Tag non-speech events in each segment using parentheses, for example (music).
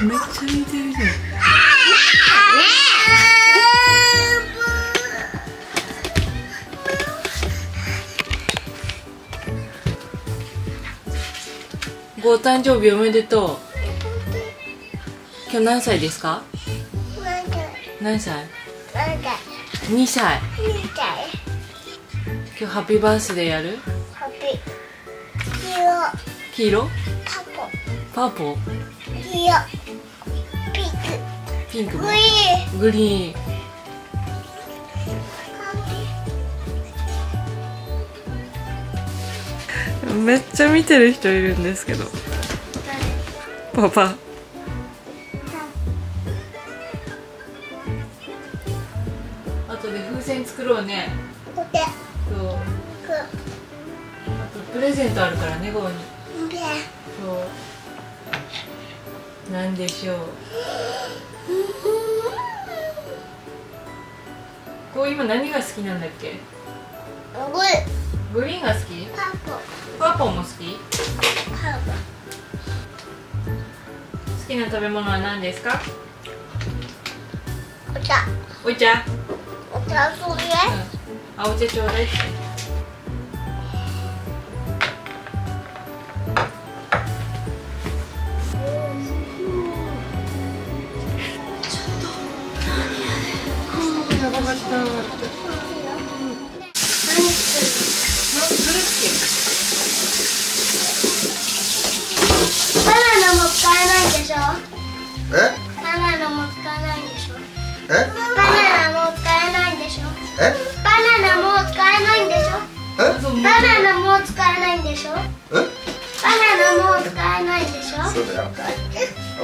めっちゃ似てるじゃん。ご誕生日おめでとう。今日何歳ですか？何歳？2歳。今日ハッピーバースデーやる？黄色パーポーピンクもグリーン。めっちゃ見てる人いるんですけど。パパ。あとで風船作ろうね。そう。あとプレゼントあるからねゴーに。そうなんでしょう？こう今何が好きなんだっけ？グリーンが好き？パーポー。も好き？好きな食べ物は何ですか？お茶。お茶。お茶それうん。あお茶ちょうだいって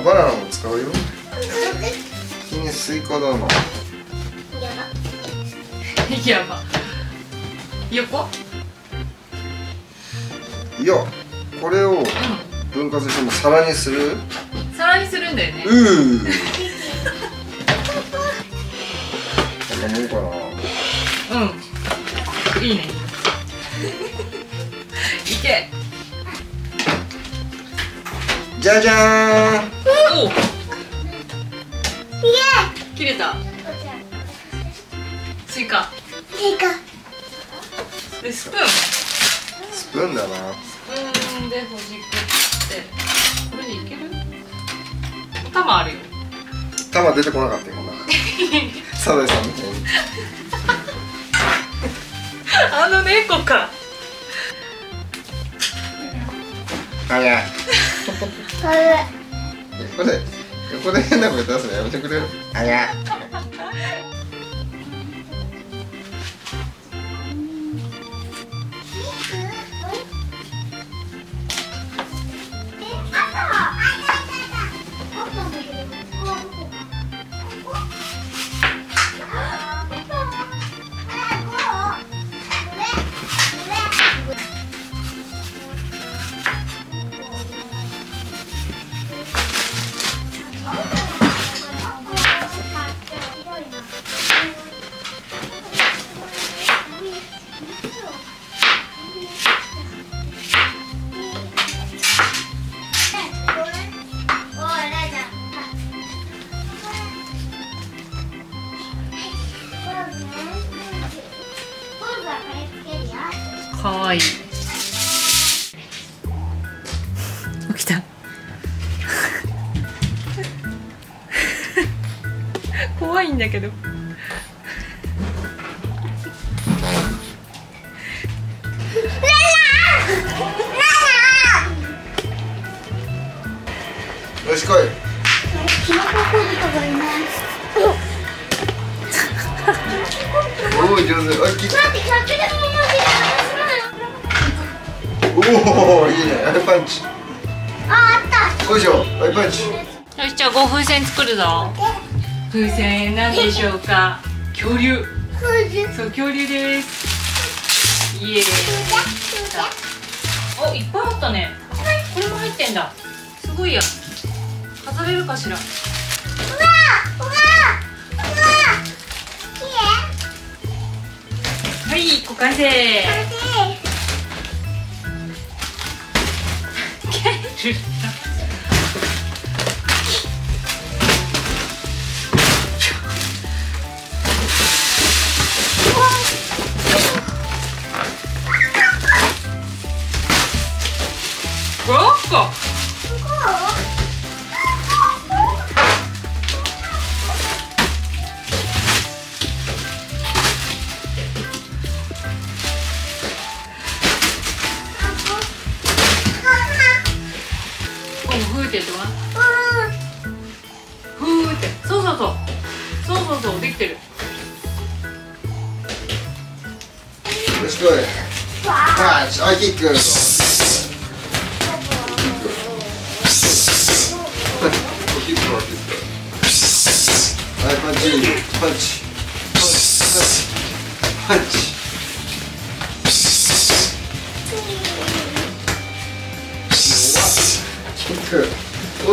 バナナも使うよ。君スイカだなやばやば横いやこれを分割しても皿にする皿にするんだよねうーこんなもんかなうんいいねいけじゃじゃーん切れた。スイカいいかでスプーン。ススプーンだな。プーンでほじくって。これでいける？玉あるよ。玉出てこなかったよな。(laughs) サザエさんみたいに。あの猫か。あやあれ。横ここで変な声出すのやめてくれるあやかわい。い起きた。怖いんだけど。よし来い。キノココルトがいないおお上手あき待って100おおいいね。アイパンチ。ああった。よいしょアイパンチ。よしじゃあ5風船作るぞ。風船なんでしょうか？恐竜。そう恐竜です。イエーイ。おいっぱいあったね。これも入ってんだ。すごいや飾れるかしら？はい1個完成 칠. 뭐야? 어? 어? ってやってごらん。ふーって。そうそうそう。そうそうそう。できてる。よしこいはい。はいキックキックはキック。はいパンチ。パンチ。パンチ。パンチ。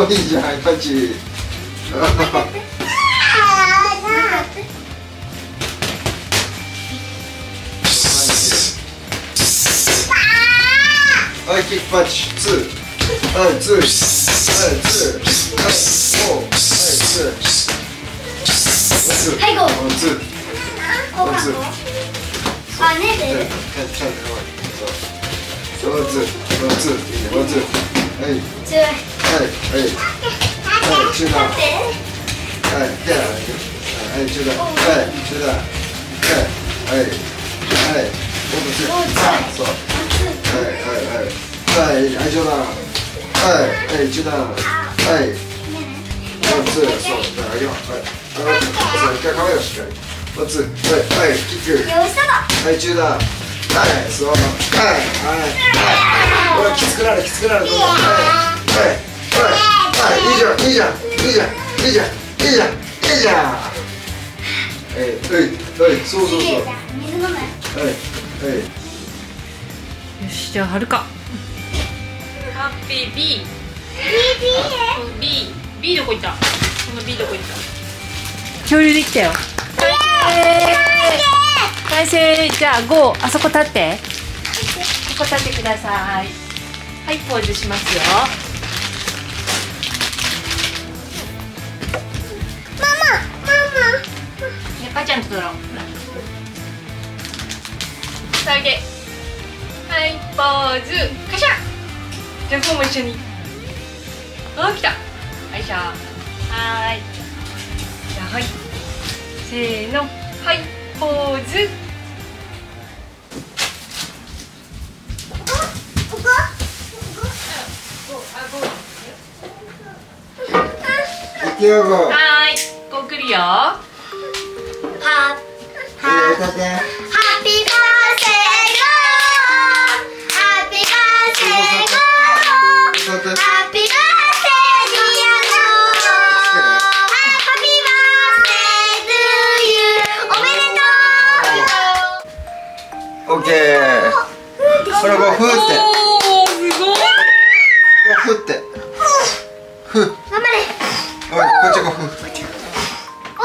おいいじゃんはいパチ。はい、キックパチ、ツー、はい、ツー、はい、ツー、はい、フォー、はい、ツー、ツー、はいゴー。ワンツー、ワンツー、あねでちゃんとそう、ワンツー、ワンツー、ワンツー、はい、つはい。はい、はい、はい、中段、はい、手洗い、はい、中段、はい、中段、はい、はい、はい、オープンする、あ、そう。はい。はい。はい。はい。はい。冗談はい。はい。中段はい。ワンツーそうだからあげようはい。あそう一回構えようしっかりワンツーはい。はい。キックはい。中段はいそうはいはいきつくなるきつくなるはいはいはいはいいいじゃんいいじゃんいいじゃんいいじゃんいいじゃんいいじゃんえいはいはいそうそうそうはいはいよしじゃあはるか。ハッピー B B B どこ行った？この B どこ行った？恐竜できたよ完成じゃあ5あそこ立って。ここ立ってください。はいポーズしますよ。マママねかちゃんと撮ろう。さげはいポーズ。カシャ。じゃあこうも一緒に。あ来た。はいしょ。はい。じゃあはい。せーの。はい。ポーズ。はーいこう来るよ。ははい。歌ってハッピーバースデーゴー。ハッピーバースデーゴーオッケーほらこうふーって。おーすごいこうふって。ふ頑張れ。っちこうふお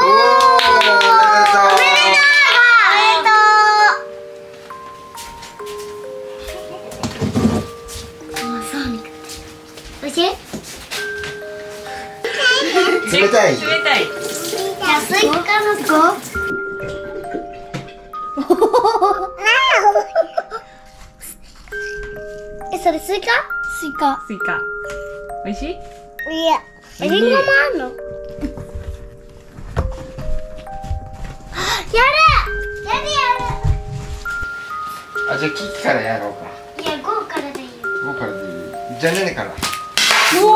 冷たい？冷たい。じゃあスイカの子 (laughs) え、それスイカ？スイカ。スイカ。美味しい？いや、えりんごもあんの？(laughs) やるやるやあじゃあキッからやろうか。るいや、午後からでいいよ。ここからでいい。じゃあねねから。おお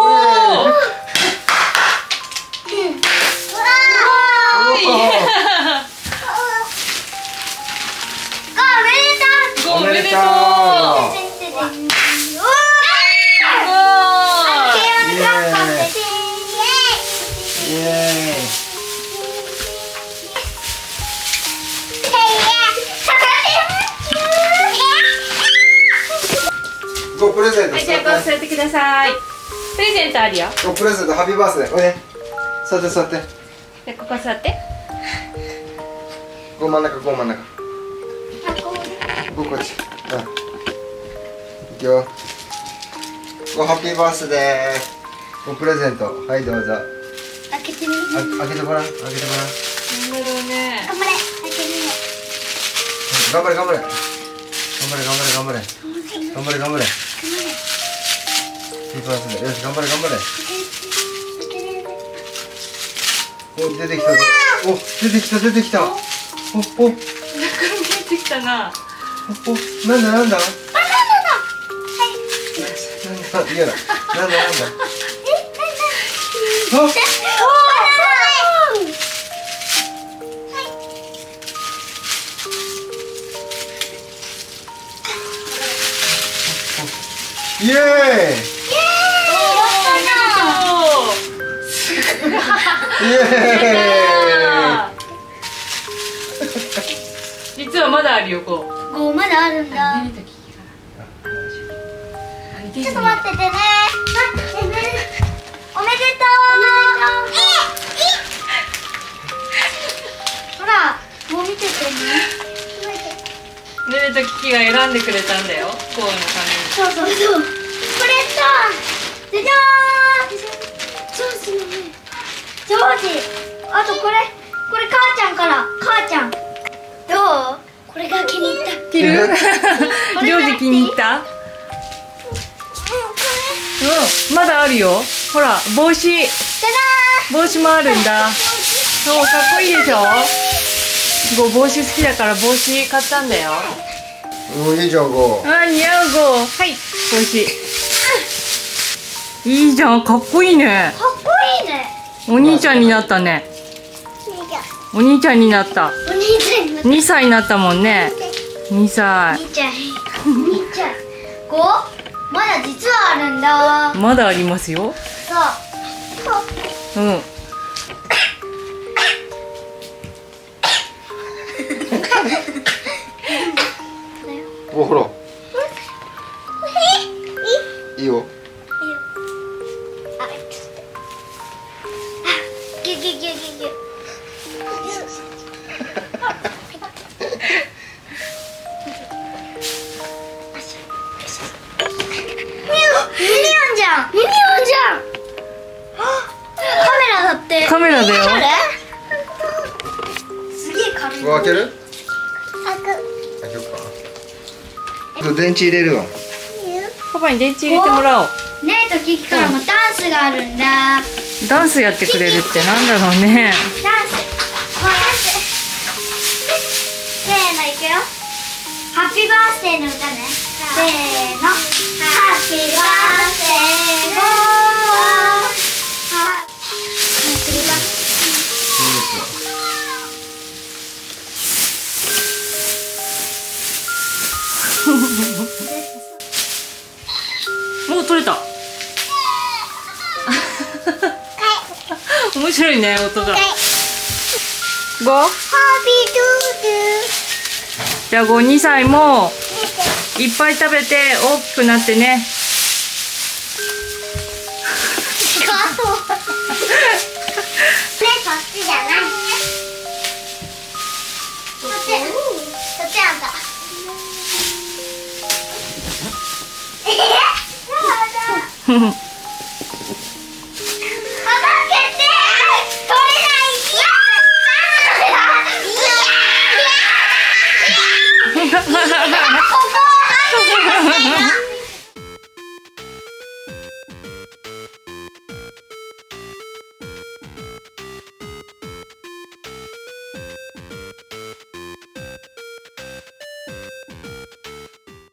プレゼントはいじゃあこう座ってくださいプレゼントあるよ。ごプレゼントハッピーバースデー。おいで。座って座って。じゃあここ座って。こう真ん中こう真ん中。こうこっち。うん。いくよ。ごハッピーバースデー。ごプレゼント。はいどうぞ。開けてみあ開けてごらん。開けてごらん。なんだろうね。頑張れ。開けてみよ頑張れ頑張れ。頑張れ頑張れ頑張れ。頑張れ頑張れハッピーバースデーよし頑張れ頑張れ。お出てきたぞ。お出てきた出てきた。おお。中見えてきたな。おなんだなんだ？バナナだなんだ。いやだなんだ。なんだえ、イエーイ。イエ実はまだあるよこう。もうまだあるんだ。ちょっと待っててね。おめでとう。ほらもう見ててね。寝れた危機が選んでくれたんだよ。こうのそうそうそう。これさじゃじゃーん。ジョージのねジョージ。あとこれ。これ母ちゃんから。母ちゃん。どう？これが気に入った。着るジョージ気に入った？うん。こうん。まだあるよ。ほら帽子。帽子もあるんだ。そうかっこいいでしょ？ゴー帽子好きだから帽子買ったんだよ。うんいいじゃんゴあ似合うゴー。はい。帽子。いいじゃん。かっこいいね。ーかっこいいねお兄ちゃんになったね。お兄ちゃん。になった。お兄ちゃんの2歳になったもんね。2歳。兄ちゃん。兄ちゃん。こうまだ実はあるん。だまだありますよそううん。ゴほらゃん。ミニオンじゃん。カメラだって。カメラだよ。すげえ軽い。開ける？開く。開けようか。電池入れるわ。パパに電池入れてもらおう。ねえとキキからもダンスがあるんだ。ダンスやってくれるってなんだろうね。ダンス。こうやってせーのいくよ。ハッピーバースデーの歌ね。せーのハッピーバースデーゴーハッピーバースもう取れた。面白いね音が。デー5ハッピードゥじゃあ52歳もいっぱい食べて大きくなってね。ねそっちじゃない。そっちそっちあんたえ？